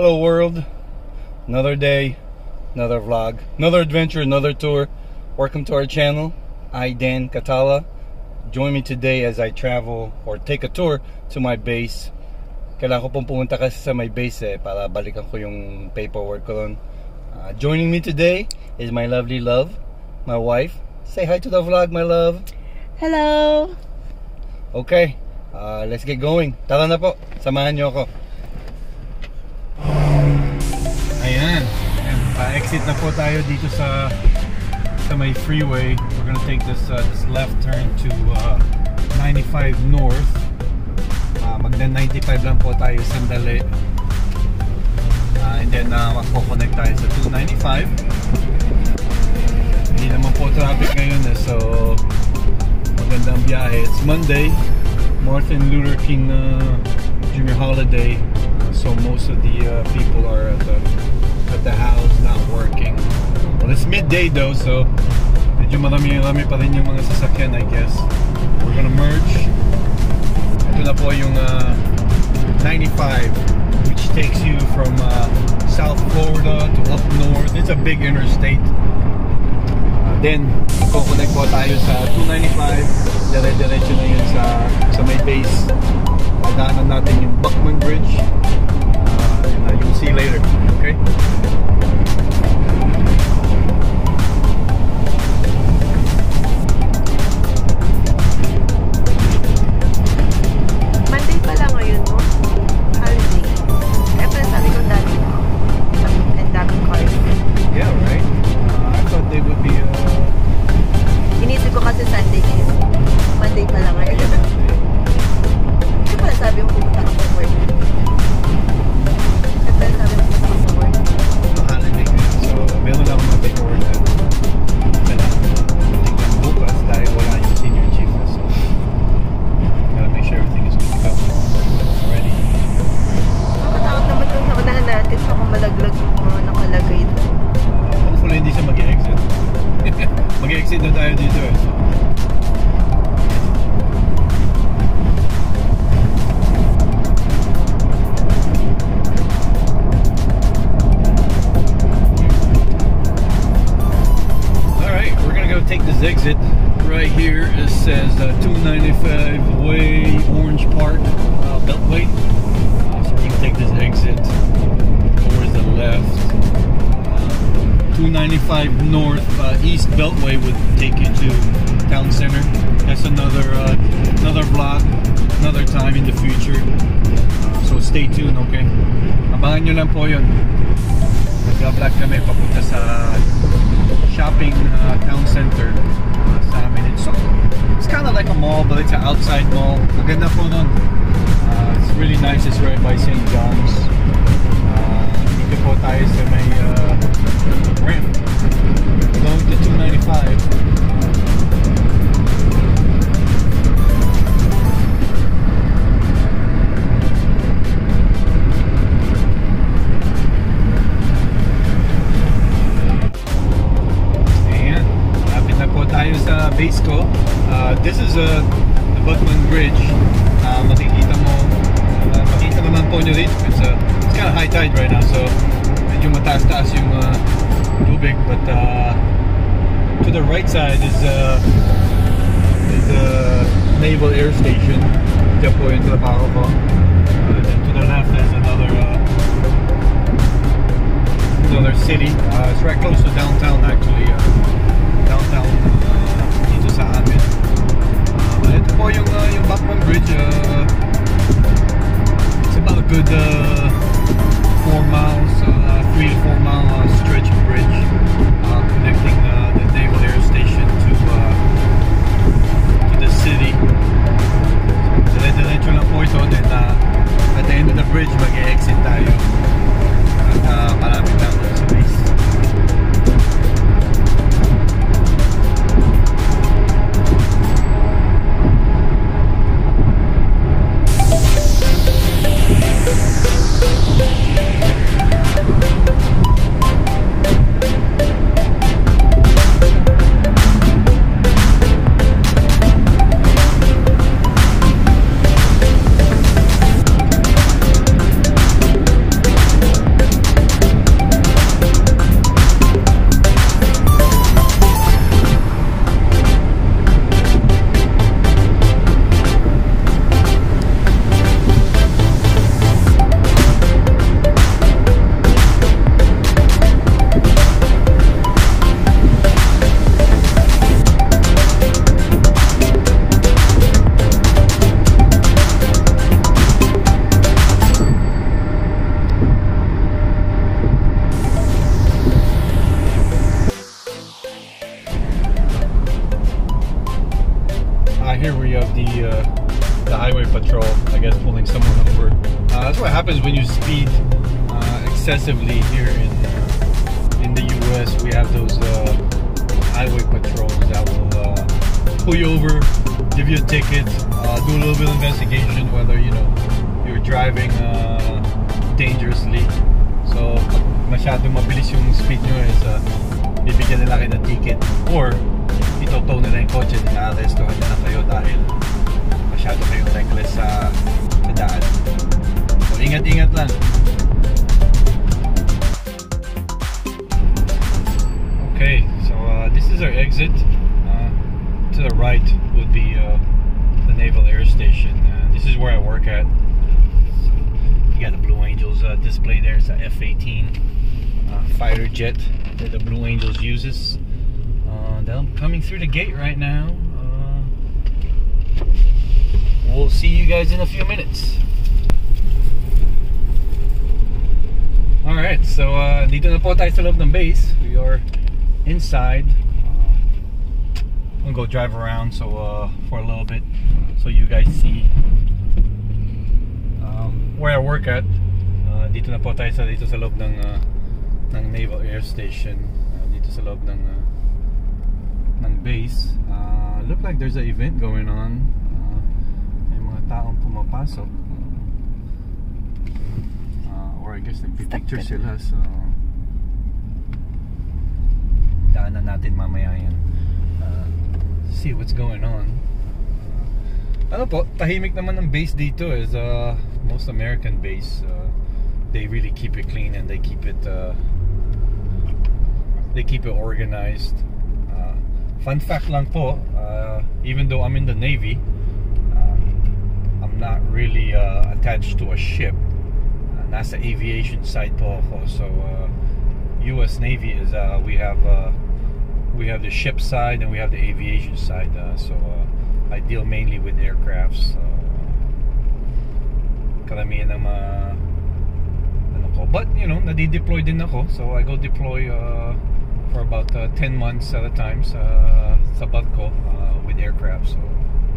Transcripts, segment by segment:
Hello world. Another day, another vlog, another adventure, another tour. Welcome to our channel. I Dan Catala. Join me today as I travel or take a tour to my base. Kailangan ko pong pumunta kasi sa my base eh para balikan ko yung paperwork ko doon. Uh, joining me today is my lovely love, my wife. Say hi to the vlog, my love. Hello! Okay, uh, let's get going. Tara na po, samahan niyo ako. Pa-exit na po tayo dito sa sa may freeway. We're gonna take this uh, this left turn to uh, 95 North. Uh, magna 95 lang po tayo sandali. Uh, and then uh, magpo-connect tayo sa 295. Hindi naman po traffic ngayon eh, so magandang biyahe. It's Monday, Martin Luther King uh, Junior holiday. So most of the uh, people are it's midday though, so medyo marami-rami pa rin yung mga sasakyan, I guess. We're gonna merge. Ito na po yung uh, 95, which takes you from uh, South Florida to up north. It's a big interstate. Uh, then, connect po tayo sa 295. Dire-diretso na yun sa, sa may base. Pagdaanan natin yung Buckman Bridge. Uh, and, uh, you'll see later. This exit. Right here it says uh, 295 Way, Orange Park, uh, Beltway. Uh, so we're gonna take this exit towards the left. Uh, 295 North, uh, East Beltway would take you to Town Center. That's another uh, another vlog, another time in the future. So stay tuned, okay? Abangan nyo lang po yun. Nag-vlog kami papunta sa shopping uh, town center uh, sa amin. It's, so, it's kind of like a mall, but it's an outside mall. Maganda po nun. Uh, it's really nice. It's right by St. John's. Uh, dito po tayo sa may uh, ramp. Going to 295. Ko. Uh, this is uh, the Buckman Bridge. Uh, makikita mo, uh, naman po nyo rin. It's, uh, it's kind of high tide right now, so medyo mataas-taas yung uh, tubig. But uh, to the right side is uh, the Naval Air Station. Diyan po yung trabaho ko. Uh, then to the left is another uh, another city. Uh, it's right close to downtown actually. here we have the uh, the highway patrol, I guess, pulling someone over. Uh, that's what happens when you speed uh, excessively here in in the U.S. We have those uh, highway patrols that will uh, pull you over, give you a ticket, uh, do a little bit of investigation whether you know you're driving dangerously. So masyado mabilis yung speed nyo eh, is uh, bibigyan nila kayo ng ticket or dahil masyado reckless sa daan. So ingat-ingat lang. Okay, so uh, this is our exit. Uh, to the right would be uh, the Naval Air Station. Uh, this is where I work at. You got the Blue Angels uh, display there. It's a F-18 uh, fighter jet that the Blue Angels uses. Uh, I'm coming through the gate right now. Uh, we'll see you guys in a few minutes. Alright, so uh, dito na po tayo sa loob ng base. We are inside. Uh, I'm gonna go drive around so uh, for a little bit so you guys see um, where I work at. Uh, dito na po tayo sa dito sa loob ng uh, ng Naval Air Station. Uh, dito sa loob ng uh, ng base. Uh, look like there's an event going on. Uh, may mga taong pumapasok. Uh, or I guess nagpipicture sila so daanan natin mamaya yan. Uh, see what's going on. Ano po, tahimik naman ang base dito is uh, most American base. Uh, they really keep it clean and they keep it uh, they keep it organized. Fun fact lang po, uh, even though I'm in the Navy, uh, I'm not really uh, attached to a ship. Uh, nasa aviation side po ako. So uh, US Navy is uh, we have uh, we have the ship side and we have the aviation side. So I deal mainly with aircrafts. Uh, karamihan ng mga ano ko. But you know, nadi-deploy din ako. So I go deploy for about uh, 10 months at a time sa sa Batco uh, with aircraft. So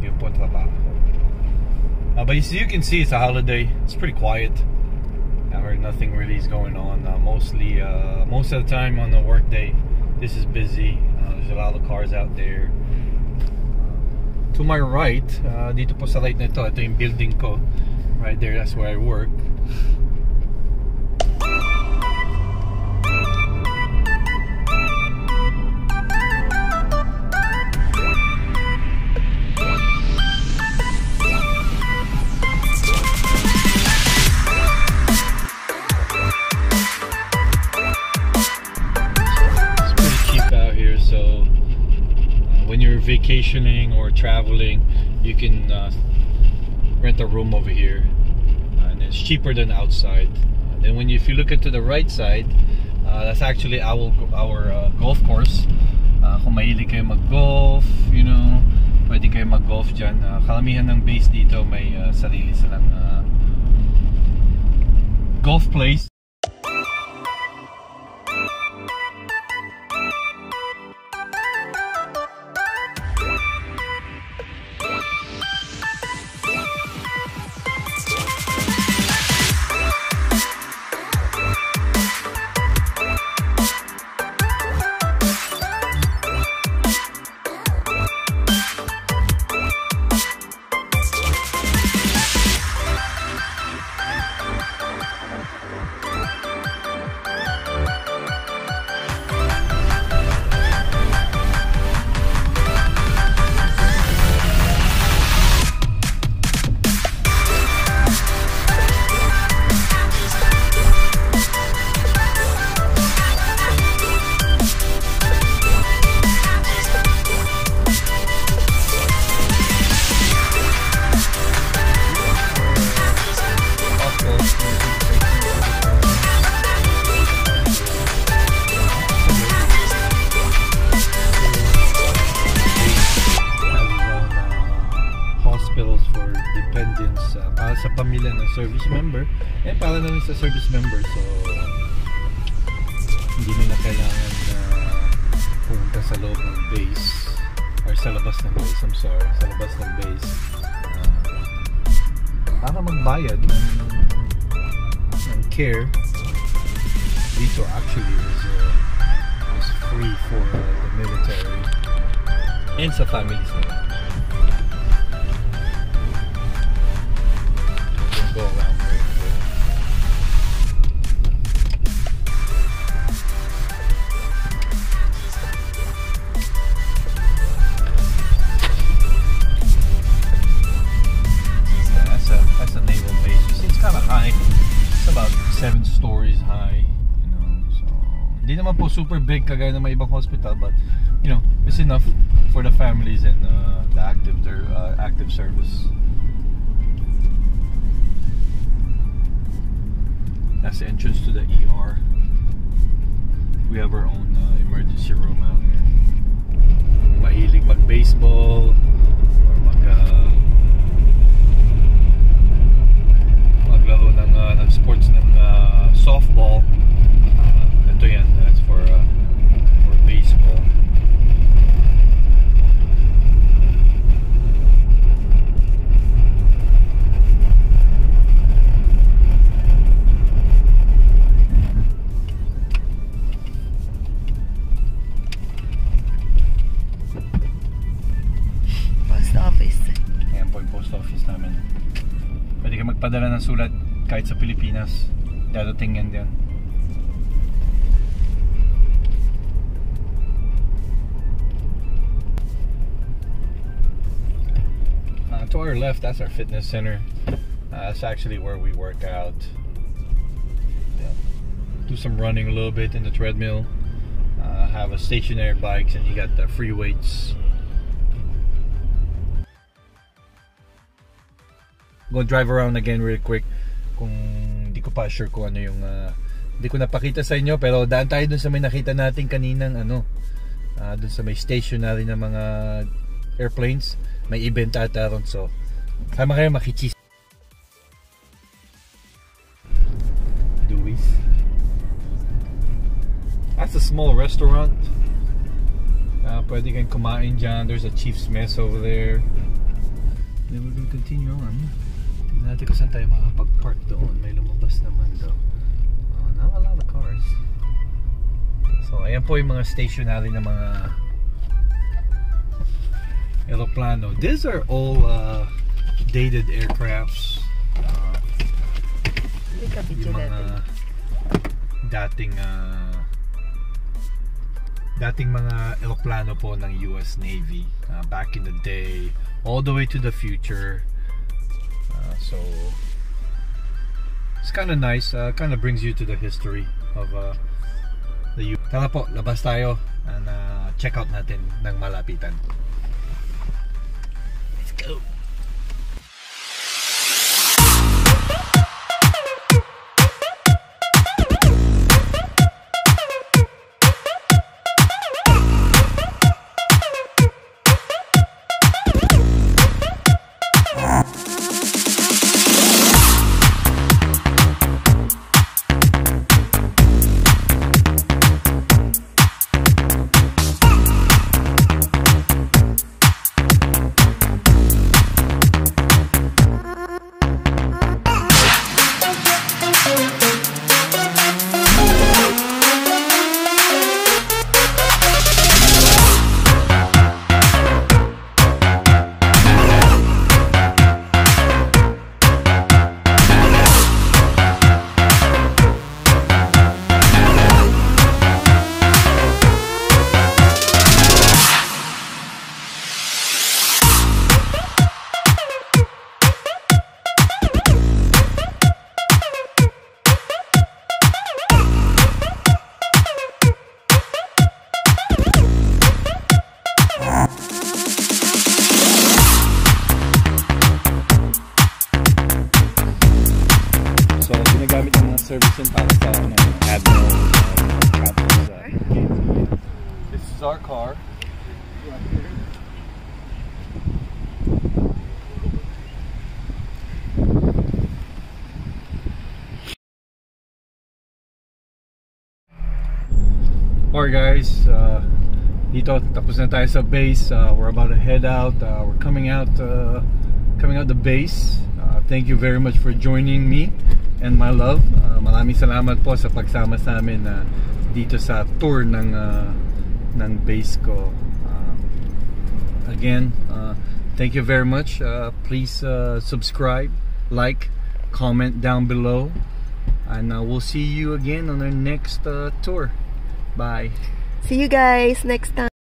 yun po trabaho. Uh, but as you can see, it's a holiday. It's pretty quiet. Heard nothing really is going on. Uh, mostly, uh, most of the time on the work day, this is busy. Uh, there's a lot of cars out there. Uh, to my right, uh, dito po sa right na ito, ito yung building ko. Right there, that's where I work. Vacationing or traveling, you can uh, rent a room over here, and it's cheaper than outside. Uh, then when you, if you look at to the right side, uh, that's actually our our uh, golf course. Uh, kayo mag-golf, you know, pwede kayo mag-golf dyan. Uh, kalamihan ng base dito may uh, sarili silang uh, golf place. Rin sa service member so hindi nila kailangan na pumunta sa loob ng base or sa labas ng base I'm sorry sa labas ng base uh, para magbayad ng ng care. Dito actually is, uh, is free for the military and sa families nila. Go around hindi naman po super big kagaya ng mga ibang hospital, but you know, it's enough for the families and uh, the active their uh, active service. That's the entrance to the ER. We have our own uh, emergency room out here. Mahilig mag-baseball or mag uh, kahit sa Pilipinas. Dadating yan din. Uh, to our left, that's our fitness center. Uh, that's actually where we work out. Yeah. Do some running a little bit in the treadmill. Uh, have a stationary bikes and you got the free weights. go drive around again real quick kung hindi ko pa sure kung ano yung uh, hindi ko napakita sa inyo. Pero daan tayo dun sa may nakita natin kaninang ano uh, dun sa may stationary na mga airplanes. May event ata ron so sama kayo makichis Dewey's that's a small restaurant. Uh, pwede kang kumain dyan. There's a Chief's Mess over there. Then we're gonna continue on Tignan natin kung saan tayo makapag-park doon. May lumabas naman daw. Oh, not a lot of cars. So, ayan po yung mga stationary na mga aeroplano. These are all uh, dated aircrafts. Uh, yung mga dating uh, dating mga eroplano po ng US Navy uh, back in the day all the way to the future uh, so it's kind of nice uh, kind of brings you to the history of uh, the U Tara po, labas tayo and uh, check out natin ng malapitan. Let's go service yun para sa ano, admirals, uh. Uh, this is our car. Alright guys, uh, dito tapos na tayo sa base. Uh, we're about to head out. Uh, we're coming out uh, coming out the base. Uh, thank you very much for joining me and my love. Uh, maraming salamat po sa pagsama sa amin na dito sa tour ng uh, ng base ko. Uh, again, uh, thank you very much. Uh, please uh, subscribe, like, comment down below, and uh, we'll see you again on our next uh, tour. Bye. See you guys next time.